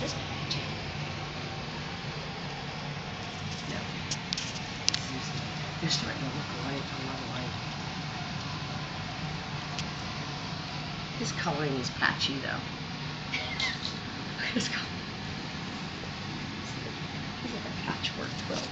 This. You're starting to look alike a lot alike. His coloring is patchy though. His color. He's like a patchwork quilt.